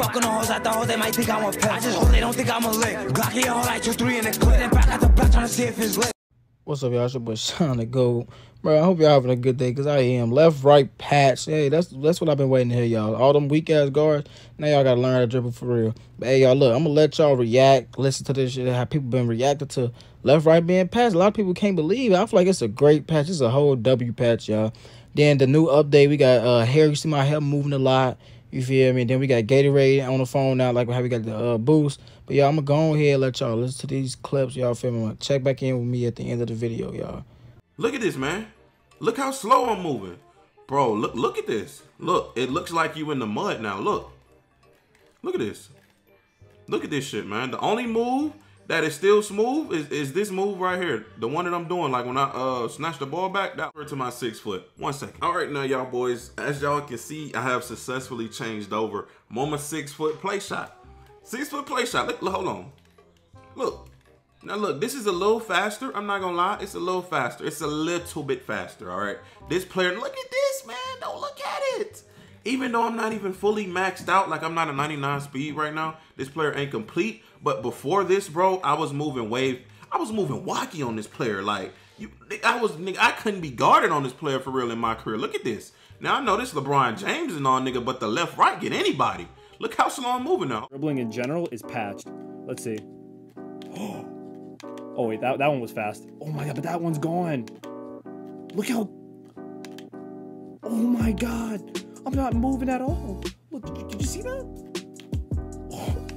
fucking the hoes, I thought they might think I'm a pet. I just hope they don't think I'm a lick. Glocky a whole like 2-3 in the clip. Then back out the block trying to see if it's lit. What's up, y'all? It's your boy Sean the Gold. Bro, I hope y'all having a good day, because I am. Left, right, patch. Hey, that's that's what I've been waiting to hear, y'all. All them weak-ass guards, now y'all got to learn how to dribble for real. But, hey, y'all, look, I'm going to let y'all react, listen to this shit, how people been reacting to left, right being patched. A lot of people can't believe it. I feel like it's a great patch. It's a whole W patch, y'all. Then the new update, we got uh, hair. You see my hair moving a lot. You feel me? Then we got Gatorade on the phone now, like how we got the uh, boost. But y'all, I'm gonna go ahead and let y'all listen to these clips. Y'all feel me? Check back in with me at the end of the video, y'all. Look at this, man. Look how slow I'm moving. Bro, look look at this. Look, it looks like you in the mud now. Look. Look at this. Look at this shit, man. The only move that is still smooth is, is this move right here. The one that I'm doing, like when I uh snatch the ball back, that to my six foot. One second. All right, now y'all boys, as y'all can see, I have successfully changed over. I'm on my six foot play shot. Six foot play shot. Look, look, hold on. Look. Now look, this is a little faster. I'm not gonna lie, it's a little faster. It's a little bit faster, all right? This player, look at this, man. Don't look at it. Even though I'm not even fully maxed out, like I'm not a 99 speed right now, this player ain't complete. But before this, bro, I was moving wave. I was moving wacky on this player. Like, you, I was, nigga, I couldn't be guarded on this player for real in my career. Look at this. Now I know this LeBron James and all, nigga, but the left right get anybody. Look how slow I'm moving now. Dribbling in general is patched. Let's see. Oh wait, that, that one was fast. Oh my god, but that one's gone. Look how. Oh my god, I'm not moving at all. Look, did you, did you see that? Oh.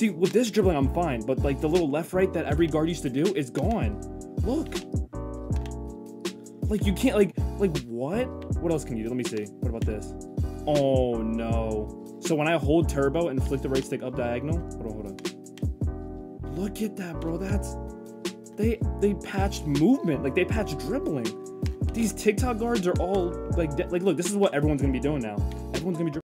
See, with this dribbling, I'm fine, but like the little left right that every guard used to do is gone. Look. Like you can't like like what? What else can you do? Let me see. What about this? Oh no. So when I hold turbo and flick the right stick up diagonal, hold on, hold on. Look at that, bro. That's they they patched movement, like they patched dribbling. These TikTok guards are all like like look, this is what everyone's gonna be doing now. Everyone's gonna be dribbling.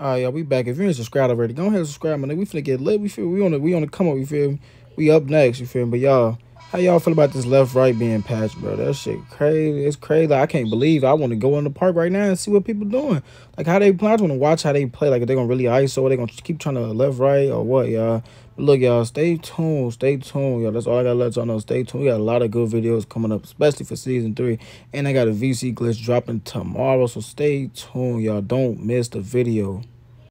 All right, y'all, we back. If you ain't subscribed already, go ahead and subscribe, man. We finna get lit. We feel we on the we on the come up. You feel me? We up next. You feel me? But y'all, how y'all feel about this left right being patched, bro? That shit crazy. It's crazy. Like, I can't believe. It. I want to go in the park right now and see what people doing. Like how they play. I want to watch how they play. Like if they gonna really ISO, they gonna keep trying to left right or what, y'all. Look, y'all, stay tuned. Stay tuned, y'all. That's all I gotta let y'all know. Stay tuned. We got a lot of good videos coming up, especially for season three. And I got a VC glitch dropping tomorrow. So stay tuned, y'all. Don't miss the video.